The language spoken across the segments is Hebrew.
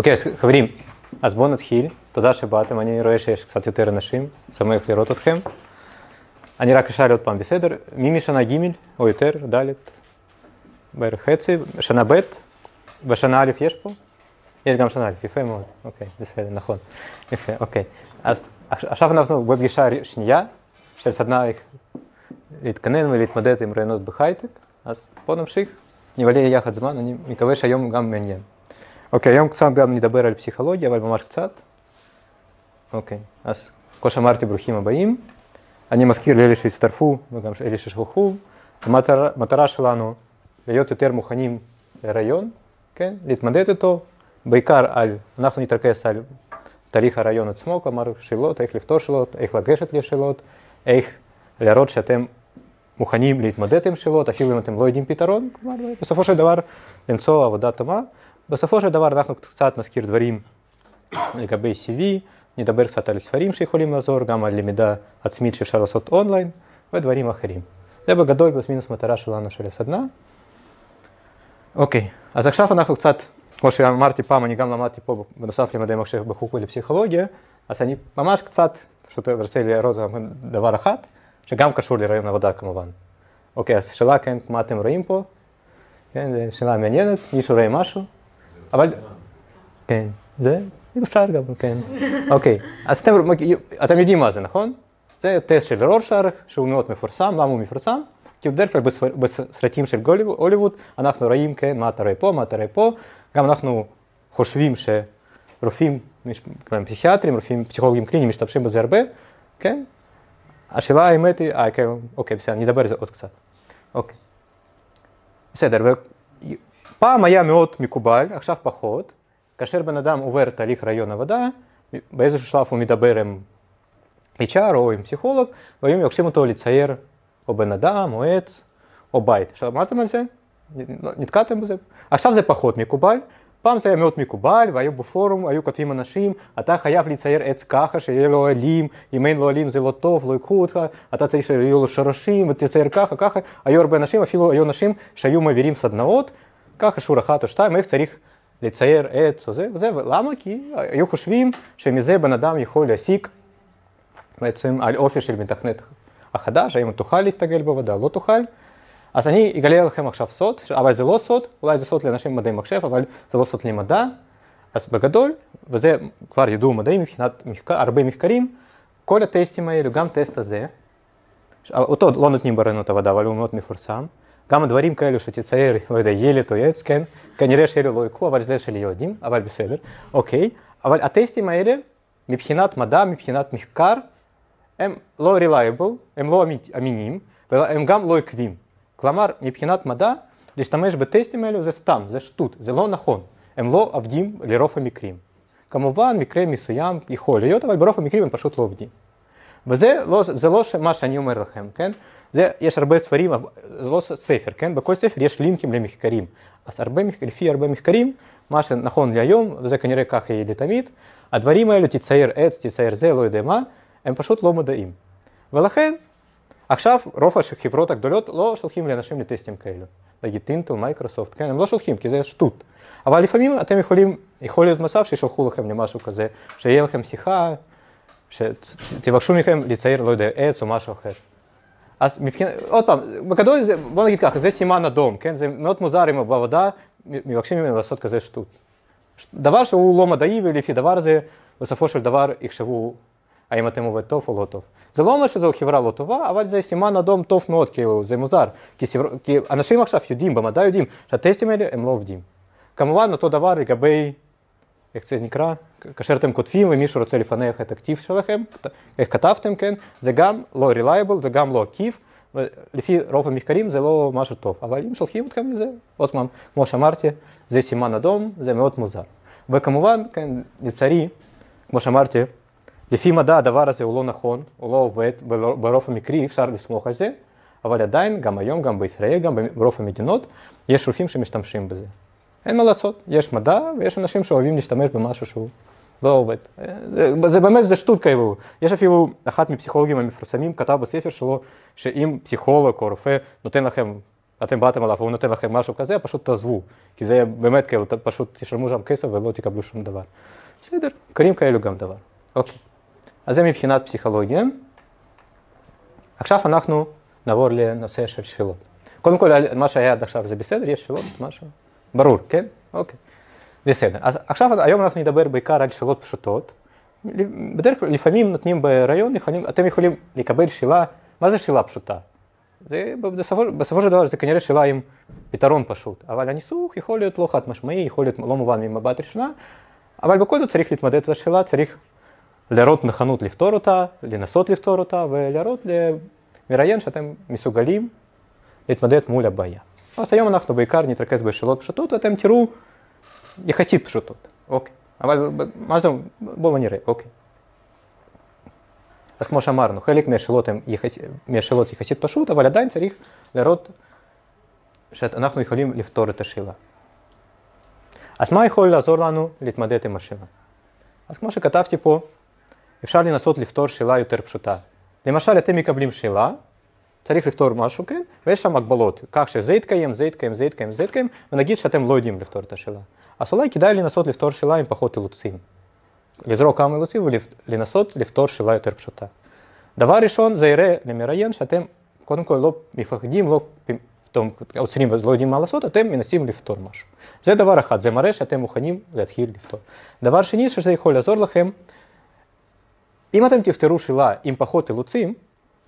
אוקיי, אז חברים, אז בואו נתחיל. תודה שבאתם, אני רואה שיש קצת יותר אנשים, שמח לראות אתכם. אני רק אשאל עוד פעם, בסדר? מי משנה ג' או יותר, ד', בערך חצי, שנה ב', בשנה א' יש פה? יש גם שנה א', יפה מאוד, אוקיי, בסדר, נכון, יפה, אוקיי. אז עכשיו אנחנו בפגישה שנייה של סדנה איך להתכנן ולהתמודד עם רעיונות בהייטק, אז בואו נמשיך, נבלה יחד זמן, אני מקווה שהיום גם מעניין. אוקיי, היום קצת גם נדבר על פסיכולוגיה, אבל ממש קצת. אוקיי, אז כמו שאמרתי, ברוכים הבאים. אני מזכיר לאלה שהצטרפו וגם אלה ששכחו, המטרה שלנו להיות יותר מוכנים לרעיון, כן? להתמודד איתו, בעיקר על, אנחנו נתרכז על תהליך הרעיון עצמו, כלומר שאלות, איך לפתור שאלות, איך לגשת לשאלות, איך להראות שאתם מוכנים להתמודד עם שאלות, אפילו אם אתם לא יודעים פתרון, כלומר בסופו של דבר למצוא עבודה טובה. בסופו של דבר אנחנו קצת נזכיר דברים לגבי CV, נדבר קצת על ספרים שיכולים לעזור, גם על למידה עצמית שאפשר לעשות אונליין ודברים אחרים. זה בגדול פלוס מינוס מטרה שלנו של הסדנה. אוקיי, אז עכשיו אנחנו קצת, כמו שאמרתי פעם, אני גם למדתי פה בנוסף למדעי מחשב בחוג ולפסיכולוגיה, אז אני ממש קצת פשוט רוצה להראות דבר אחד, שגם קשור לרעיון עבודה כמובן. אוקיי, אז שאלה כן, מה אתם רואים פה? כן, זו שאלה מעניינת, מישהו רואה משהו? אבל, כן, זה אפשר גם, כן. אוקיי, אז אתם, אתם יודעים מה זה, נכון? זה טסט של רורשארק, שהוא מאוד מפורסם, למה הוא מפורסם? כי בדרך כלל בסרטים של הוליווד אנחנו רואים, כן, מה אתה רואה פה, מה אתה רואה פה, גם אנחנו חושבים שרופאים, פסיכיאטרים, רופאים פסיכולוגים קליניים משתמשים בזה הרבה, כן? השאלה האמת היא, אה, כן, אוקיי, בסדר, נדבר על זה עוד קצת. אוקיי. בסדר, פעם היה מאוד מקובל, עכשיו פחות, כאשר בן אדם עובר תהליך רעיון עבודה, באיזשהו שלב הוא מדבר עם HR או עם פסיכולוג, והיו מבקשים אותו לצייר או בן אדם, או עץ, או בית. שמעתם על זה? נתקעתם בזה? עכשיו זה פחות מקובל. פעם זה היה מאוד מקובל, והיו בפורום, היו כותבים אנשים, אתה חייב לצייר עץ ככה, שיהיה לו עלים, אם אין לו עלים זה לא טוב, לא ייקחו אותך, אתה צריך שיהיו לו שורשים, ותצייר ככה, ככה. היו הרבה אנשים, אפילו היו אנשים שהיו מעבירים סדנאות, ככה שור אחת או שתיים, איך צריך לצייר עץ או זה וזה, ולמה? כי היו חושבים שמזה בן אדם יכול להסיק בעצם על אופי של מתכנת החדש, האם תוכל להסתגל בעבודה, לא תוכל. אז אני אגלה לכם עכשיו סוד, אבל זה לא סוד, אולי זה סוד לאנשים במדעי מחשב, אבל זה לא סוד למדע. אז בגדול, וזה כבר ידעו מדעים מבחינת מחקר, הרבה מחקרים, כל הטסטים האלו, גם טסט הזה, אותו לא נותנים ברעיונות עבודה, אבל הוא מאוד מפורסם. גם הדברים כאלו שתצייר, לא יודע, ילד או עץ, כן, כנראה שאלו לא יקרו, אבל זה של ילדים, אבל בסדר, אוקיי. אבל הטסטים האלה, מבחינת מדע, מבחינת מחקר, הם לא reliable, הם לא אמינים, והם גם לא עקביים. כלומר, מבחינת מדע, להשתמש בטסטים האלו זה סתם, זה שטות, זה לא נכון. הם לא עובדים לרוב המקרים. כמובן, מקרה מסוים יכול להיות, אבל ברוב המקרים הם פשוט לא עובדים. וזה לא, לא מה שאני אומר לכם, כן? זה, יש הרבה ספרים, זה לא ספר, כן? בכל ספר יש לינקים למחקרים. אז הרבה, לפי הרבה מחקרים, מה שנכון להיום, וזה כנראה ככה יהיה לתמיד, הדברים האלו, תצייר עץ, תצייר זה, לא יודע מה, הם פשוט לא מדעים. ולכן, עכשיו רוב החברות הגדולות לא שולחים לאנשים לטסטים כאלו. נגיד אינטל, מייקרוסופט, כן, הם לא שולחים כי זה שטות. אבל לפעמים אתם יכולים, יכול להיות מצב שישלחו לכם למשהו כזה, שיהיה לכם שיחה, שתבקשו מכם לצייר, לא יודע, עץ או משהו אחר. אז מבחינת, עוד פעם, בגדול זה, בוא נגיד ככה, זה סימן אדום, כן? זה מאוד מוזר אם בעבודה מבקשים ממנו לעשות כזה שטות. דבר שהוא לא מדעי ולפי דבר הזה בסופו של דבר יחשבו האם אתם עובד טוב או לא טוב. זה לא אומר שזו חברה לא טובה, אבל זה סימן אדום טוב מאוד, כאילו, זה מוזר. כי, סבר... כי אנשים עכשיו יודעים, במדע יודעים, שהטסטים האלה הם לא עובדים. כמובן, אותו דבר לגבי, איך זה נקרא? כאשר אתם כותבים ומישהו רוצה לפענח את הכתיב שלכם, איך כתבתם, כן? זה גם לא reliable, זה גם לא עקיף. לפי רוב המחקרים זה לא משהו טוב, אבל אם שולחים אתכם לזה, עוד פעם, כמו שאמרתי, זה סימן אדום, זה מאוד מוזר. וכמובן, כן, לצערי, כמו שאמרתי, לפי מדע הדבר הזה הוא לא נכון, הוא לא עובד, ברוב המקרי אי אפשר לסמוך על זה, אבל עדיין, גם היום, גם בישראל, גם ברוב המדינות, יש רופאים שמשתמשים בזה. אין מה לעשות, יש מדע ויש אנשים שאוהבים להשתמש במשהו שהוא לא עובד. זה, זה באמת, זה שטות כאילו. יש אפילו, אחת מפסיכולוגים המפורסמים כתב בספר שלו, שאם פסיכולוג או רופא נותן לכם אתם באתם אליו והוא נותן לכם משהו כזה, פשוט תעזבו. כי זה באמת כאילו, פשוט תשלמו שם כסף ולא תקבלו שום דבר. בסדר, קרים כאלו גם דבר. אוקיי. אז זה מבחינת פסיכולוגיה. עכשיו אנחנו נעבור לנושא של שאלות. קודם כל, מה שהיה עד עכשיו זה בסדר? יש שאלות? משהו? ברור, כן? אוקיי. בסדר. אז עכשיו, היום אנחנו נדבר בעיקר על שאלות פשוטות. בדרך כלל, לפעמים נותנים ברעיון, יכולים, אתם יכולים לקבל שאלה, מה זה שאלה פשוטה? זה בסופו, בסופו של דבר זה כנראה שאלה עם פתרון פשוט, אבל הניסוח יכול להיות לא חד משמעי, יכול להיות לא מובן ממבט ראשונה, אבל בכל זאת צריך להתמודד את השאלה, צריך להראות נכונות לפתור אותה, לנסות לפתור אותה ולהראות למראיין שאתם מסוגלים להתמודד מול הבעיה. אז היום אנחנו בעיקר נתרכז בשאלות פשוטות ואתם תראו יחסית פשוטות, אוקיי. אבל מה זה, בואו נראה, אוקיי. אז כמו שאמרנו, חלק מהשאלות הן יחסית, מהשאלות יחסית פשוט, אבל עדיין צריך לראות שאנחנו יכולים לפתור את השאלה. אז מה יכול לעזור לנו להתמודד עם השאלה? אז כמו שכתבתי פה, אפשר לנסות לפתור שאלה יותר פשוטה. למשל, אתם מקבלים שאלה, צריך לפתור משהו, כן? ויש שם הגבלות, כך שזה יתקיים, זה יתקיים, זה יתקיים, זה יתקיים, ונגיד שאתם לא יודעים לפתור את השאלה. אז אולי כדאי לנסות לפתור שאלה עם פחות אילוצים. לזרוק כמה אילוצים ולנסות לפתור שאלה יותר פשוטה. דבר ראשון, זה יראה למראיין שאתם קודם כל לא מפחדים, לא פתאום עוצרים ולא יודעים מה לעשות, אתם מנסים לפתור משהו. זה דבר אחד, זה מראה שאתם מוכנים להתחיל לפתור. דבר שני, שזה יכול לעזור לכם, אם אתם תפתרו שאלה עם פחות אילוצים,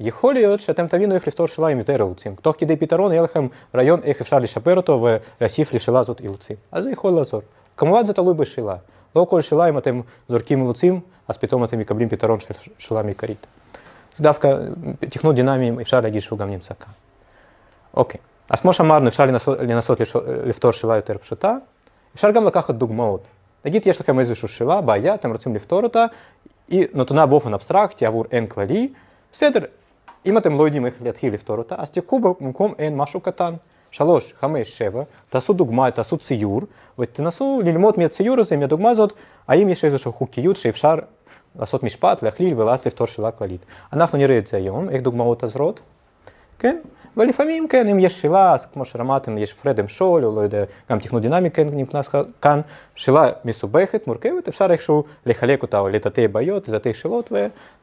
יכול להיות שאתם תבינו איך לפתור שאלה עם יותר אילוצים. תוך כדי פתרון יהיה לכם רעיון איך אפשר לשפר אותו ולהוסיף לשאלה הזאת אילוצים. אז זה יכול לעזור. כמובן זה תלוי בשאלה. לא כל שאלה, אם אתם זורקים אילוצים, אז פתאום אתם מקבלים פתרון של שאלה מקרית. זה דווקא תכנות דינמיים, אפשר להגיד שהוא גם נמצא כאן. אוקיי, אז כמו שאמרנו, אפשר לנסות, לנסות לפתור שאלה יותר פשוטה. אפשר גם לקחת דוגמאות. נגיד יש לכם איזושהי שאלה, בעיה, אתם רוצים לפתור אותה, היא נתונה באופן אבסטרקטי אם אתם לא יודעים איך להתחיל לפתור אותה, אז תיקחו במקום n משהו קטן. 3, 5, 7, תעשו דוגמה, תעשו ציור, ותנסו ללמוד מהציור הזה, מהדוגמה הזאת, האם יש איזושהי חוקיות שאפשר לעשות משפט, להכליל ואז לפתור שאלה כללית. אנחנו נראה את זה היום, איך דוגמאות עזרות, כן? ולפעמים, כן, אם יש שאלה, אז כמו שרמתם, יש פרד עם שול, או לא יודע, גם תכנות דינמי כן נכנס כאן, שאלה מסובכת, מורכבת, אפשר איכשהו לחלק אותה, או לטאטא בעיות, לטאטא שאלות,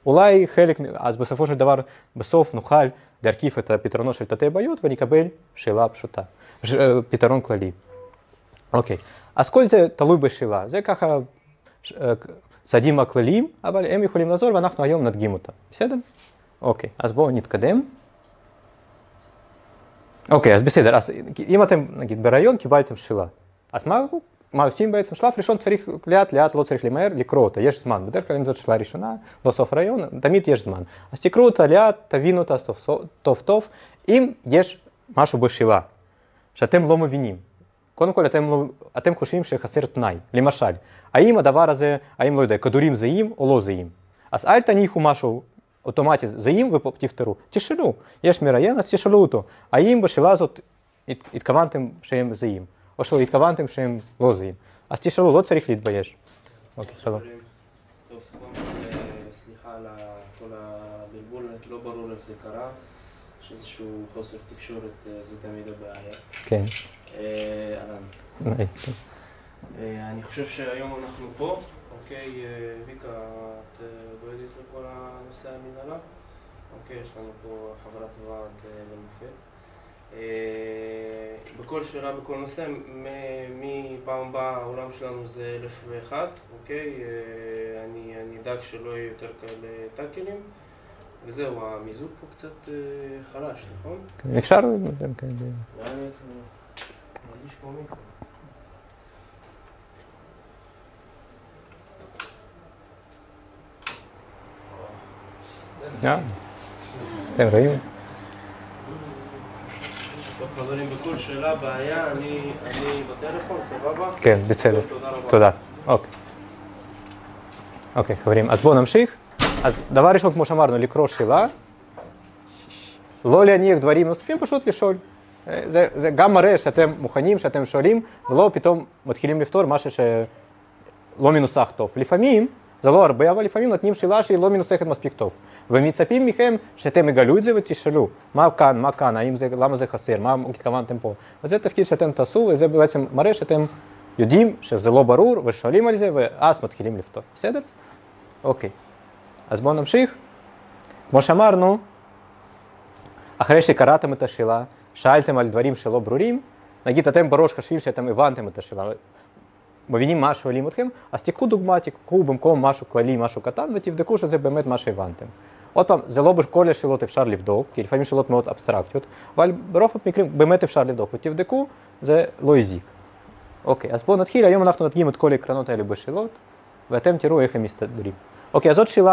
ואולי חלק, אז בסופו של דבר, בסוף נוכל להרכיב את הפתרונות של תתי בעיות ונקבל שאלה פשוטה, פתרון כללי. אוקיי, אז כל זה תלוי בשאלה, זה ככה צעדים הכלליים, אבל הם יכולים לעזור ואנחנו היום נדגים אותם, בסדר? אוקיי, אז בואו נתקדם. אוקיי, אז בסדר, אז אם אתם נגיד ברעיון קיבלתם שאלה, אז מה, מה עושים בעצם? שלב ראשון צריך לאט לאט, לא צריך למהר, לקרוא אותה, יש זמן. בדרך כלל אם זאת שאלה ראשונה, לא סוף רעיון, תמיד יש זמן. אז תקראו אותה לאט, תבינו אותה טוב טוב, טוב. אם יש משהו בשאלה שאתם לא מבינים, קודם כל אתם, לא, אתם חושבים שחסר תנאי, למשל, האם הדבר הזה, האם לא יודע, כדורים זהים או לא זהים. אז אל תניחו משהו אוטומטית זהים ותפתרו, תשאלו, יש מראיין, אז תשאלו אותו, האם בשאלה הזאת התכוונתם שהם זהים, או שהתכוונתם שהם לא זהים. אז תשאלו, לא צריך להתבייש. אוקיי, שלום. סליחה על כל הבלבול, לא ברור איך זה קרה, יש איזשהו חוסר תקשורת, זו תמיד הבעיה. כן. אני חושב שהיום אנחנו פה, אוקיי, ויקה, את דואגת לכל הנושא המנהלה? אוקיי, יש לנו פה חברת ועד למופת. בכל שאלה, בכל נושא, מפעם הבאה העולם שלנו זה אלף ואחד, אוקיי? אני אדאג שלא יהיו יותר כאלה טאקלים. וזהו, המיזוג פה קצת חלש, נכון? אפשר, כן. מרגיש כמו מיקרו. אתם רואים? חברים, בכל שאלה, בעיה, אני בטלפון, סבבה? כן, בסדר. תודה. אוקיי. אוקיי, חברים, אז בואו נמשיך. אז דבר ראשון, כמו שאמרנו, לקרוא שאלה, לא להניח דברים נוספים, פשוט לשאול. זה, זה גם מראה שאתם מוכנים, שאתם שואלים, ולא פתאום מתחילים לפתור משהו שלא מנוסח טוב. לפעמים זה לא הרבה, אבל לפעמים נותנים שאלה שהיא לא מנוסחת מספיק טוב. ומצפים מכם שאתם יגלו את זה ותשאלו, מה כאן, מה כאן, האם זה, למה זה חסר, מה התכוונתם פה. וזה תפקיד שאתם תעשו, וזה בעצם מראה שאתם יודעים שזה לא ברור, ושואלים על זה, ואז מתחילים לפתור. בסדר? אוקיי. אז בואו נמשיך. כמו שאמרנו, אחרי שקראתם את השאלה, שאלתם על דברים שלא ברורים, נגיד אתם בראש חושבים שאתם הבנתם את השאלה, מבינים מה שואלים אתכם, אז תיקחו דוגמה, תיקחו במקום משהו כללי, משהו קטן, ותבדקו שזה באמת מה שהבנתם. עוד פעם, זה לא בכל השאלות אפשר לבדוק, כי לפעמים שאלות מאוד אבסטרקטיות, אבל ברוב המקרים באמת אפשר לבדוק, ותבדקו, זה לא הזיק. אוקיי, אז בואו נתחיל, היום אנחנו נדגים את כל העקרונות האלה בשאלות, ואתם תראו איך הם מסתדרים. אוקיי, אז זאת שאלה